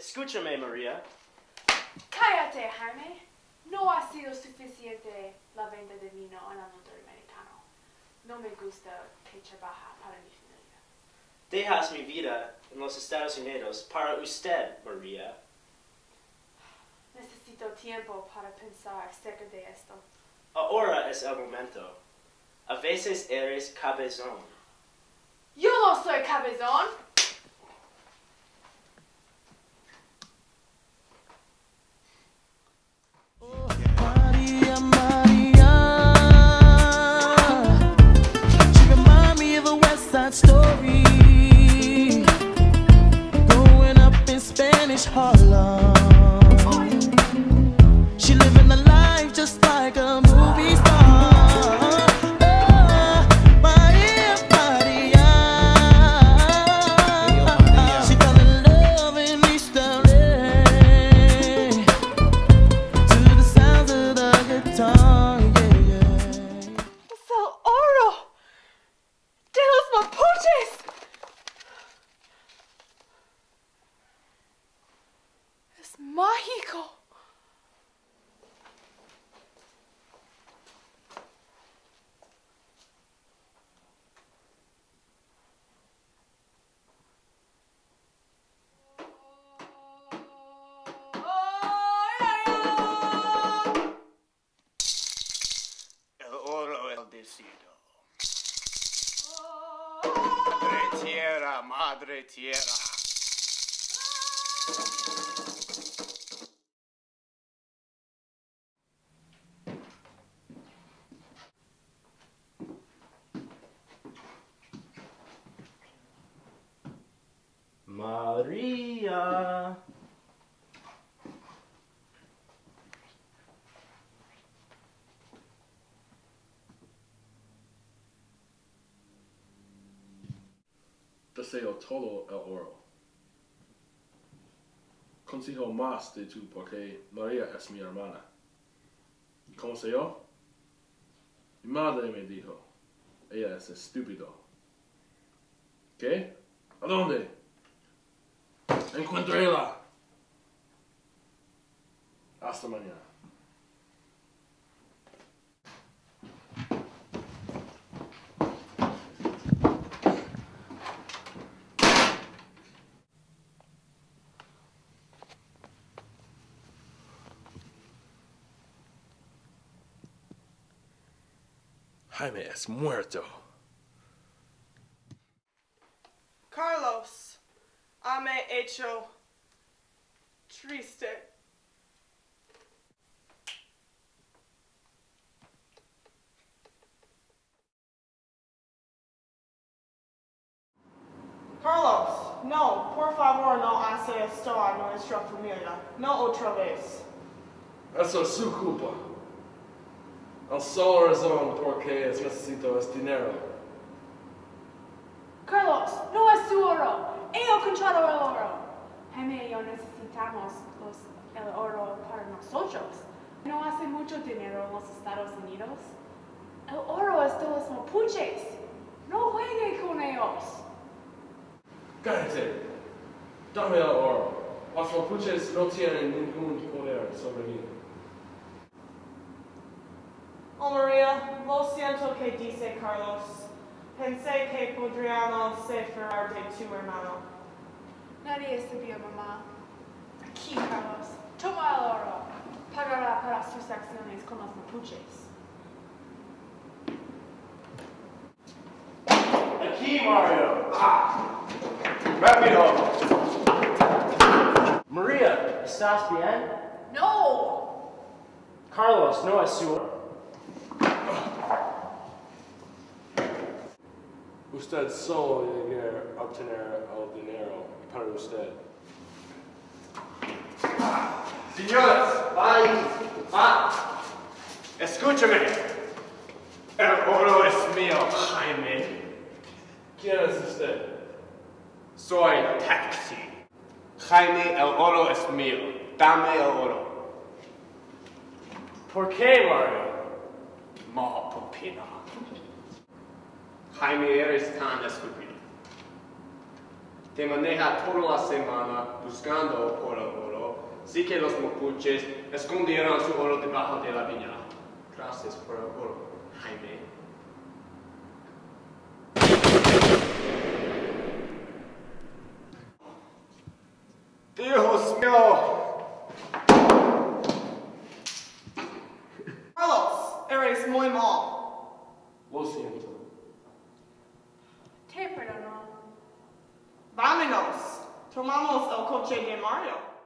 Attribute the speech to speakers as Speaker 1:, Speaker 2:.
Speaker 1: Escúchame, María.
Speaker 2: Cállate, Jaime. No ha sido suficiente la venta de vino en el norteamericano. No me gusta que trabaja para mi familia.
Speaker 1: Dejas mi vida en los Estados Unidos para usted, María.
Speaker 2: Necesito tiempo para pensar acerca de esto.
Speaker 1: Ahora es el momento. A veces eres cabezón.
Speaker 2: Yo no soy cabezón.
Speaker 3: Spanish Harlem.
Speaker 4: Madre tierra.
Speaker 1: María.
Speaker 5: Deseo todo el oro. Consigo más de tú porque María es mi hermana. ¿Cómo sé yo? Mi madre me dijo, ella es estúpido. ¿Qué? ¿A dónde? Encuéntrela. Hasta mañana. Jaime es muerto.
Speaker 6: Carlos, ame hecho triste. Carlos, no, por favor no hace esto a nuestra familia. No otra vez.
Speaker 5: Eso es su culpa. El solo razón por qué es necesito es dinero.
Speaker 2: Carlos, no es su oro. He encontrado el oro. Jaime y yo necesitamos los- el oro para nosotros. No hace mucho dinero en los Estados Unidos. El oro es de los mapuches. No juegue con ellos.
Speaker 5: Cállate. Dame el oro. Los mapuches no tienen ningún poder sobre mí.
Speaker 6: Oh María, lo siento que dice Carlos. Pensé que podríamos separar de tu hermano.
Speaker 2: Nadie sabía, mamá. Aquí, Carlos. Toma el oro. Pagará para sus acciones con los mapuches.
Speaker 4: Aquí, Mario. Ah. Rápido.
Speaker 1: María, ¿estás bien?
Speaker 2: No!
Speaker 1: Carlos, no es su...
Speaker 5: Usted solo llegar a obtener el dinero para usted.
Speaker 4: Señores, ahí. Ah. Escúchame. El oro es mío, Jaime.
Speaker 5: ¿Quién es usted?
Speaker 4: Soy taxi. Jaime, el oro es mío. Dame el oro.
Speaker 1: ¿Por qué, Mario?
Speaker 4: Mo pupino. Jaime, tan estúpido. Te maneja toda la semana buscando por el oro, así que los mapuches escondieron su oro debajo de la viña. Gracias por el oro, Jaime. Dios mío.
Speaker 6: Carlos, eres muy mal.
Speaker 4: Lo siento.
Speaker 2: Te perdono.
Speaker 6: Vámonos. Tomamos el coche de Mario.